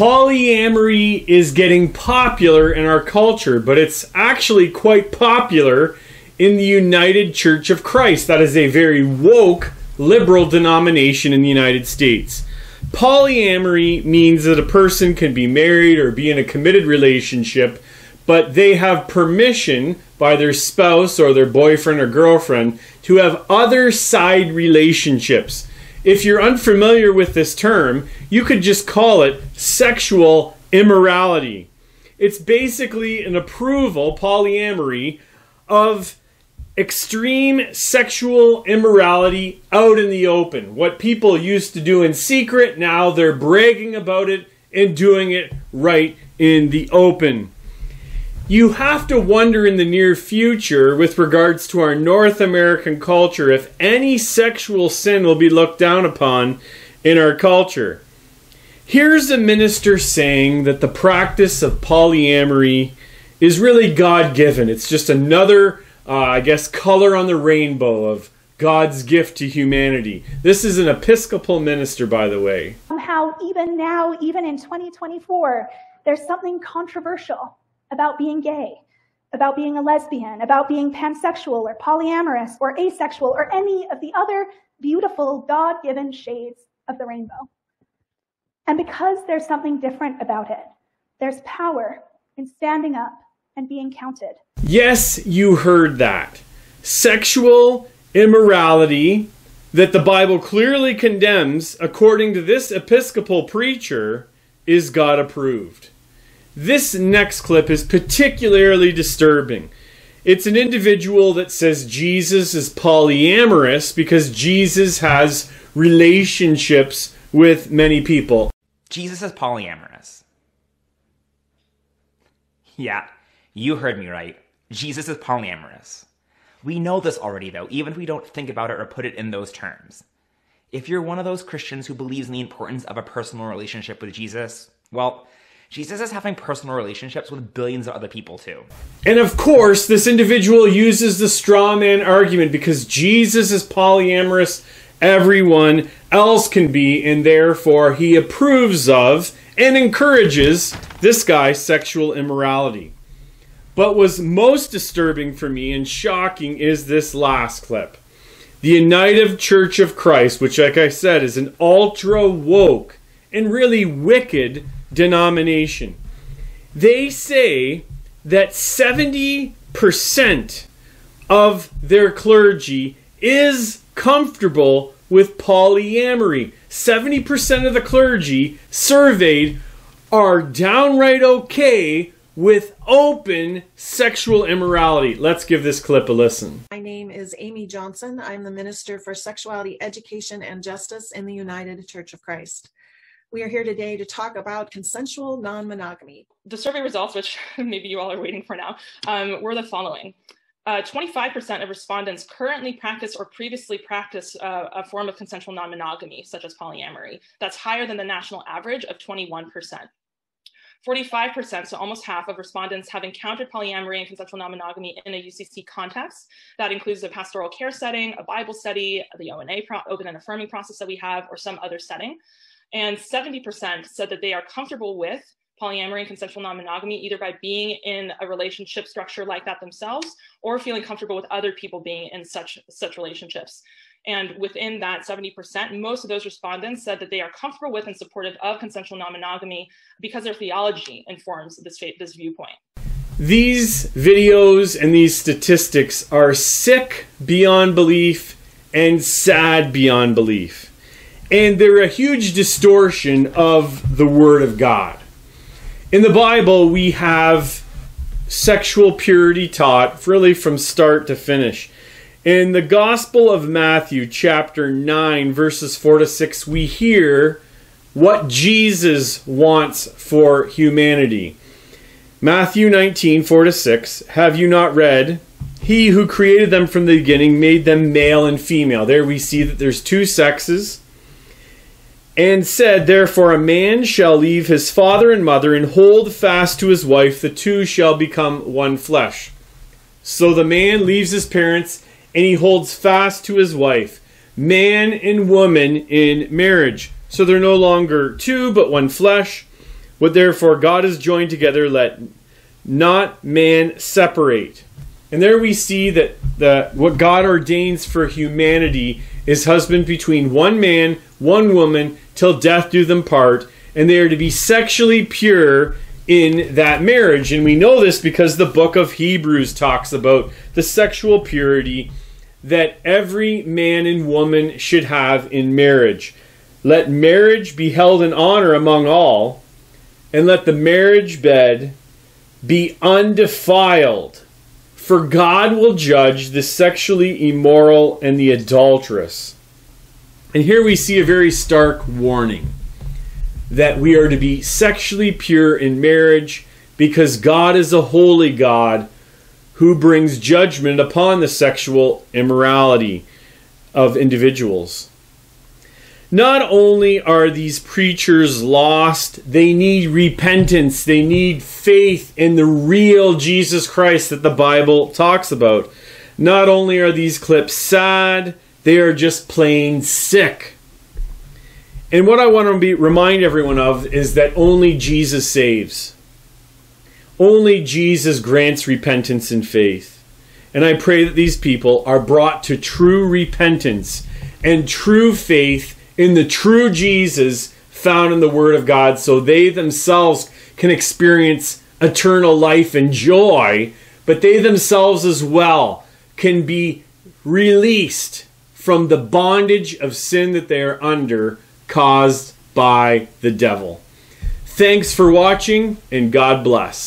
polyamory is getting popular in our culture, but it's actually quite popular in the United Church of Christ. That is a very woke liberal denomination in the United States. Polyamory means that a person can be married or be in a committed relationship, but they have permission by their spouse or their boyfriend or girlfriend to have other side relationships. If you're unfamiliar with this term, you could just call it sexual immorality. It's basically an approval, polyamory, of extreme sexual immorality out in the open. What people used to do in secret, now they're bragging about it and doing it right in the open you have to wonder in the near future, with regards to our North American culture, if any sexual sin will be looked down upon in our culture. Here's a minister saying that the practice of polyamory is really God given. It's just another, uh, I guess, color on the rainbow of God's gift to humanity. This is an Episcopal minister, by the way. Somehow, even now, even in 2024, there's something controversial about being gay, about being a lesbian, about being pansexual or polyamorous or asexual or any of the other beautiful God given shades of the rainbow. And because there's something different about it, there's power in standing up and being counted. Yes, you heard that. Sexual immorality that the Bible clearly condemns, according to this Episcopal preacher, is God approved. This next clip is particularly disturbing. It's an individual that says Jesus is polyamorous because Jesus has relationships with many people. Jesus is polyamorous. Yeah, you heard me right. Jesus is polyamorous. We know this already, though, even if we don't think about it or put it in those terms. If you're one of those Christians who believes in the importance of a personal relationship with Jesus, well, Jesus is having personal relationships with billions of other people too. And of course, this individual uses the straw man argument because Jesus is polyamorous, everyone else can be, and therefore he approves of and encourages this guy's sexual immorality. But was most disturbing for me and shocking is this last clip. The United Church of Christ, which, like I said, is an ultra woke and really wicked denomination. They say that 70% of their clergy is comfortable with polyamory. 70% of the clergy surveyed are downright okay with open sexual immorality. Let's give this clip a listen. My name is Amy Johnson. I'm the Minister for Sexuality Education and Justice in the United Church of Christ. We are here today to talk about consensual non monogamy. The survey results, which maybe you all are waiting for now, um, were the following. 25% uh, of respondents currently practice or previously practice uh, a form of consensual non monogamy, such as polyamory. That's higher than the national average of 21%. 45%, so almost half of respondents have encountered polyamory and consensual non monogamy in a UCC context. That includes a pastoral care setting, a Bible study, the pro- open and affirming process that we have, or some other setting. And 70% said that they are comfortable with polyamory and consensual non-monogamy either by being in a relationship structure like that themselves or feeling comfortable with other people being in such such relationships. And within that 70% most of those respondents said that they are comfortable with and supportive of consensual non-monogamy because their theology informs this this viewpoint. These videos and these statistics are sick beyond belief and sad beyond belief and they're a huge distortion of the Word of God. In the Bible, we have sexual purity taught really from start to finish. In the Gospel of Matthew, chapter 9, verses 4 to 6, we hear what Jesus wants for humanity. Matthew 19, 4 to 6. Have you not read? He who created them from the beginning made them male and female. There we see that there's two sexes and said, Therefore, a man shall leave his father and mother and hold fast to his wife, the two shall become one flesh. So the man leaves his parents and he holds fast to his wife, man and woman in marriage. So they're no longer two, but one flesh. What therefore God has joined together, let not man separate. And there we see that the what God ordains for humanity is husband between one man, one woman, till death do them part, and they are to be sexually pure in that marriage. And we know this because the book of Hebrews talks about the sexual purity that every man and woman should have in marriage. Let marriage be held in honor among all, and let the marriage bed be undefiled. For God will judge the sexually immoral and the adulterous. And here we see a very stark warning that we are to be sexually pure in marriage because God is a holy God who brings judgment upon the sexual immorality of individuals. Not only are these preachers lost, they need repentance, they need faith in the real Jesus Christ that the Bible talks about. Not only are these clips sad, they are just plain sick. And what I want to be, remind everyone of is that only Jesus saves. Only Jesus grants repentance and faith. And I pray that these people are brought to true repentance and true faith in the true Jesus found in the Word of God so they themselves can experience eternal life and joy, but they themselves as well can be released from the bondage of sin that they are under caused by the devil. Thanks for watching and God bless.